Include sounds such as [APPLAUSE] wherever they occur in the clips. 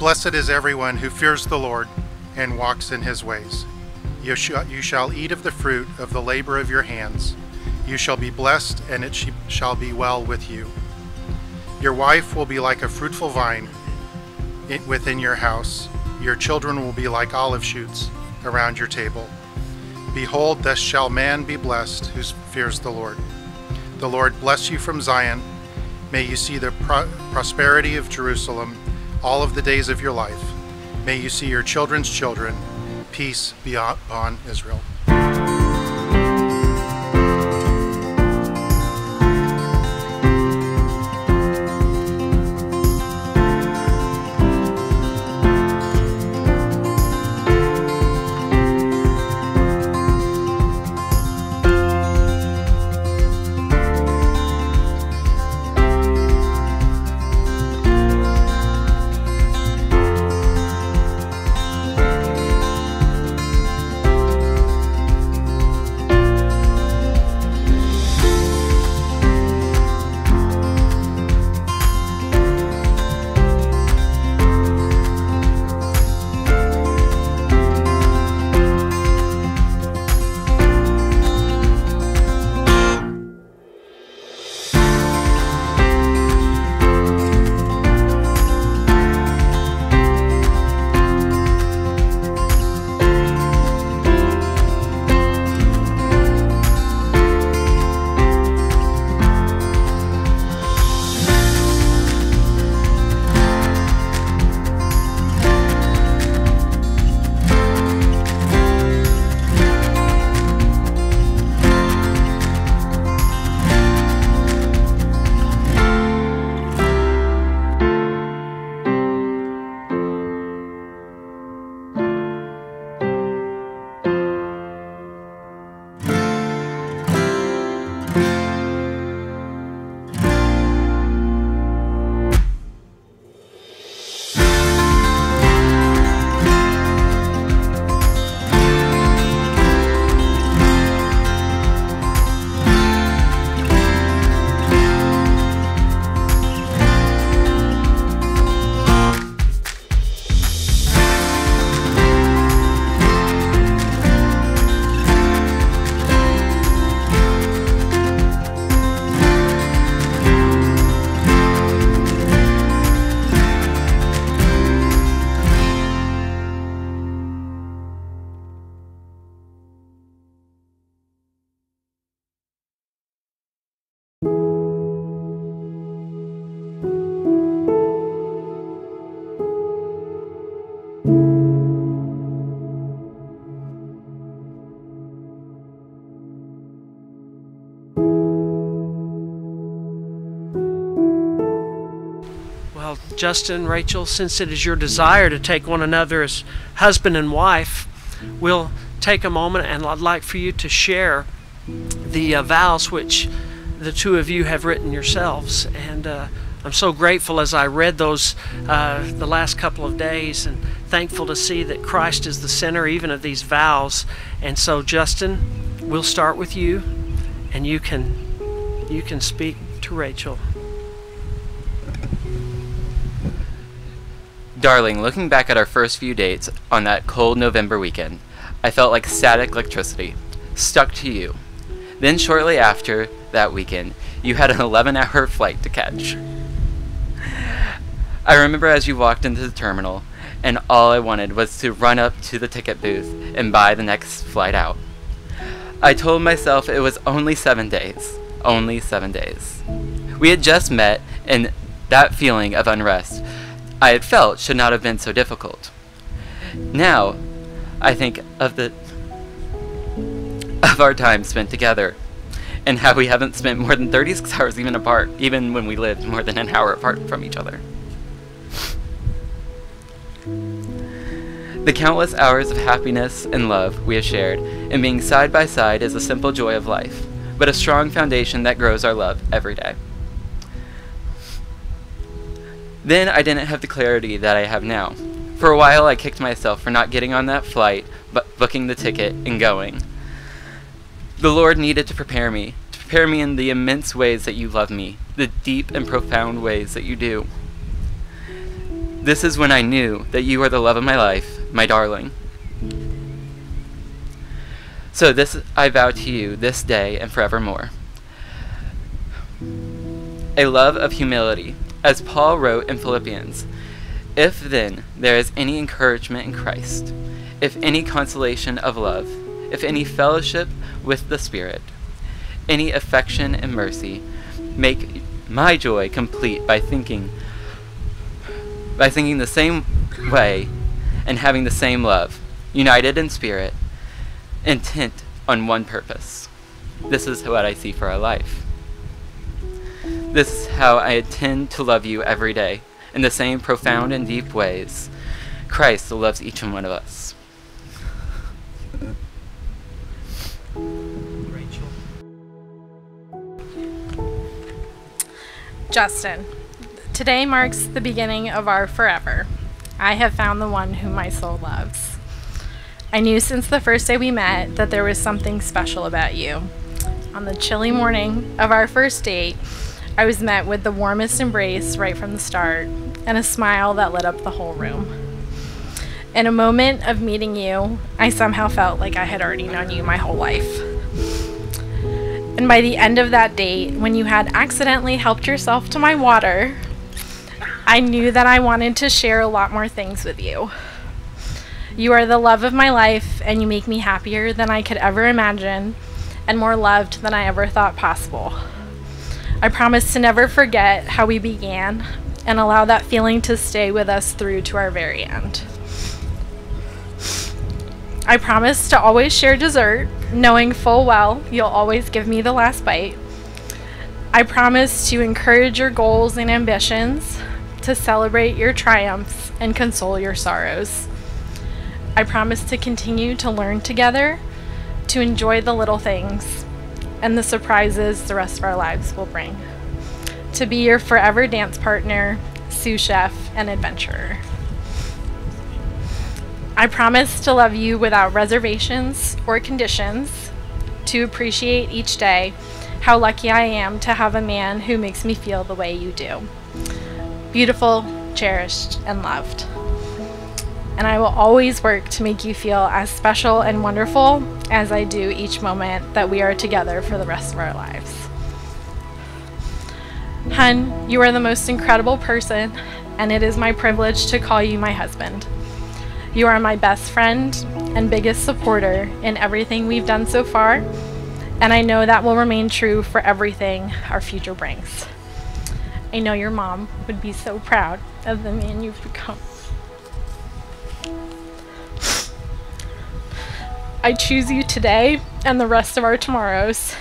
Blessed is everyone who fears the Lord and walks in his ways. You, you shall eat of the fruit of the labor of your hands. You shall be blessed, and it sh- shall be well with you. Your wife will be like a fruitful vine within your house. Your children will be like olive shoots around your table. Behold, thus shall man be blessed who fears the Lord. The Lord bless you from Zion. May you see the pro- prosperity of Jerusalem all of the days of your life. May you see your children's children. Peace be upon Israel. Well, Justin, Rachel, since it is your desire to take one another as husband and wife, we'll take a moment and I'd like for you to share the uh, vows which the two of you have written yourselves. And uh, I'm so grateful as I read those uh, the last couple of days and thankful to see that Christ is the center even of these vows. And so, Justin, we'll start with you and you can you can speak to Rachel. Darling, looking back at our first few dates on that cold November weekend, I felt like static electricity, stuck to you. Then, shortly after that weekend, you had an [LAUGHS] 11 hour flight to catch. I remember as you walked into the terminal, and all I wanted was to run up to the ticket booth and buy the next flight out. I told myself it was only seven days. Only seven days. We had just met, and that feeling of unrest I had felt should not have been so difficult. Now, I think of the of our time spent together and how we haven't spent more than 36 hours even apart, even when we lived more than an hour apart from each other. The countless hours of happiness and love we have shared and being side by side is a simple joy of life, but a strong foundation that grows our love every day. Then I didn't have the clarity that I have now. For a while, I kicked myself for not getting on that flight, but booking the ticket and going. The Lord needed to prepare me, to prepare me in the immense ways that you love me, the deep and profound ways that you do. This is when I knew that you are the love of my life, my darling. So this I vow to you this day and forevermore. A love of humility, as Paul wrote in Philippians. If then there is any encouragement in Christ, if any consolation of love, if any fellowship with the Spirit, any affection and mercy, make my joy complete by thinking by thinking the same way and having the same love, united in spirit, intent on one purpose. This is what I see for our life. This is how I intend to love you every day, in the same profound and deep ways Christ loves each and one of us. Rachel. Justin, today marks the beginning of our forever. I have found the one whom my soul loves. I knew since the first day we met that there was something special about you. On the chilly morning of our first date, I was met with the warmest embrace right from the start and a smile that lit up the whole room. In a moment of meeting you, I somehow felt like I had already known you my whole life. And by the end of that date, when you had accidentally helped yourself to my water, I knew that I wanted to share a lot more things with you. You are the love of my life, and you make me happier than I could ever imagine, and more loved than I ever thought possible. I promise to never forget how we began and allow that feeling to stay with us through to our very end. I promise to always share dessert, knowing full well you'll always give me the last bite. I promise to encourage your goals and ambitions, to celebrate your triumphs and console your sorrows. I promise to continue to learn together, to enjoy the little things and the surprises the rest of our lives will bring. To be your forever dance partner, sous chef, and adventurer. I promise to love you without reservations or conditions, to appreciate each day how lucky I am to have a man who makes me feel the way you do. Beautiful, cherished, and loved. And I will always work to make you feel as special and wonderful as I do each moment that we are together for the rest of our lives. Hun, you are the most incredible person, and it is my privilege to call you my husband. You are my best friend and biggest supporter in everything we've done so far, and I know that will remain true for everything our future brings. I know your mom would be so proud of the man you've become. I choose you today and the rest of our tomorrows.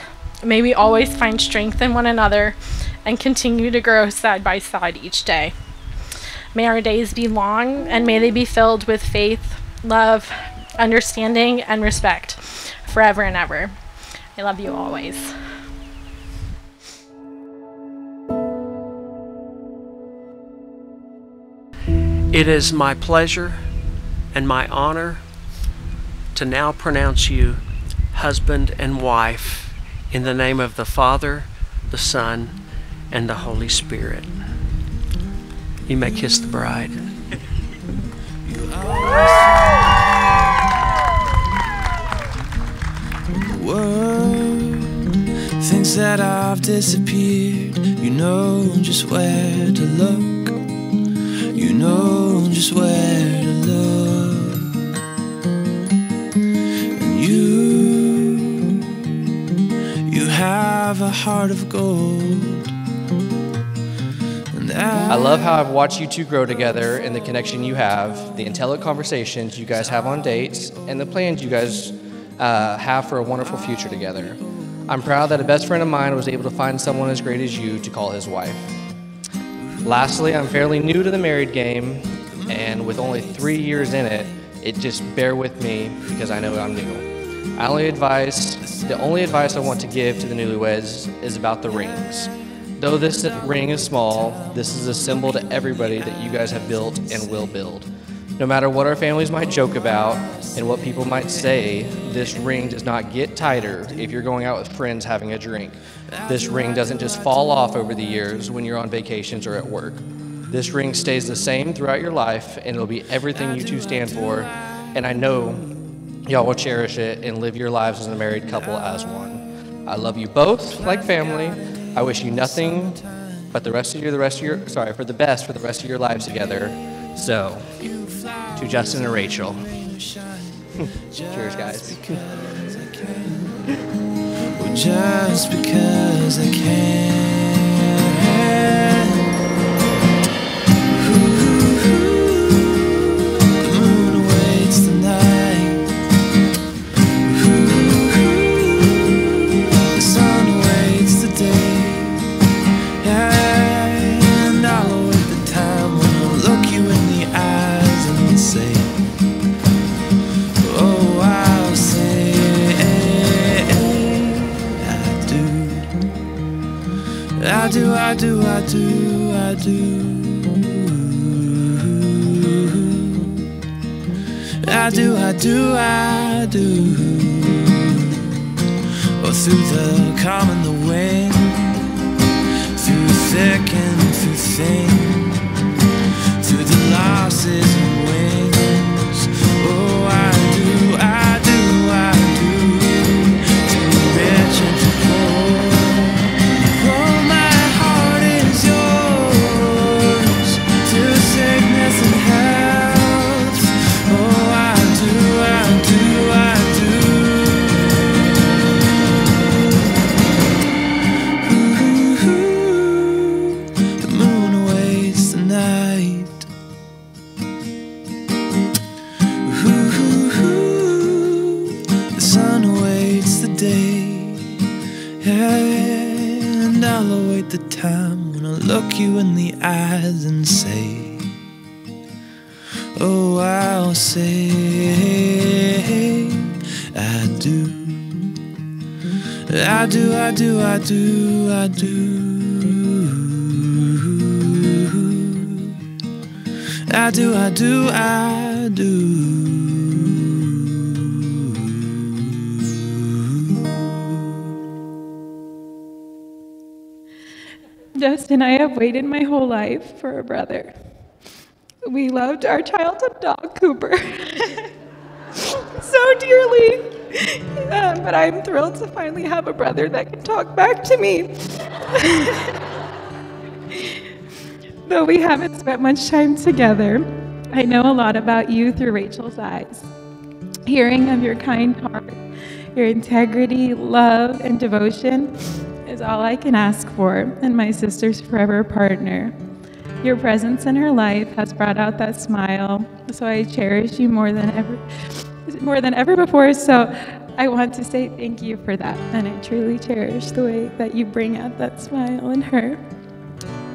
May we always find strength in one another and continue to grow side by side each day. May our days be long and may they be filled with faith, love, understanding, and respect forever and ever. I love you always. It is my pleasure and my honor to now pronounce you husband and wife in the name of the Father, the Son, and the Holy Spirit. You may kiss the bride. That have disappeared, you know just where to look. You know just where to look. Have a heart of gold. I love how I've watched you two grow together and the connection you have, the intelligent conversations you guys have on dates, and the plans you guys uh, have for a wonderful future together. I'm proud that a best friend of mine was able to find someone as great as you to call his wife. Lastly, I'm fairly new to the married game, and with only three years in it, it just bear with me because I know I'm new. I only advice, the only advice I want to give to the newlyweds is about the rings. Though this ring is small, this is a symbol to everybody that you guys have built and will build. No matter what our families might joke about and what people might say, this ring does not get tighter if you're going out with friends having a drink. This ring doesn't just fall off over the years when you're on vacations or at work. This ring stays the same throughout your life, and it'll be everything you two stand for. And I know y'all will cherish it and live your lives as a married couple as one. I love you both like family. I wish you nothing but the rest of your, the rest of your, sorry, for the best for the rest of your lives together. So, to Justin and Rachel. [LAUGHS] Cheers, guys. Just because I can. I do, I do, I do. Oh, through the calm and the wind, through thick and through thin, through the losses I do, I do, I do, I do, I do. I do, I do, I do. Justin I have waited my whole life for a brother. We loved our childhood dog, Cooper, [LAUGHS] so dearly. Um, but I'm thrilled to finally have a brother that can talk back to me. [LAUGHS] Though we haven't spent much time together, I know a lot about you through Rachel's eyes. Hearing of your kind heart, your integrity, love, and devotion is all I can ask for and my sister's forever partner. Your presence in her life has brought out that smile, so I cherish you more than ever more than ever before. So I want to say thank you for that. And I truly cherish the way that you bring out that smile in her.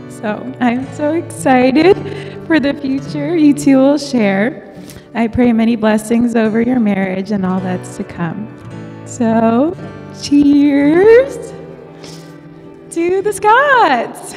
So I'm so excited for the future you two will share. I pray many blessings over your marriage and all that's to come. So, cheers to the Scotts.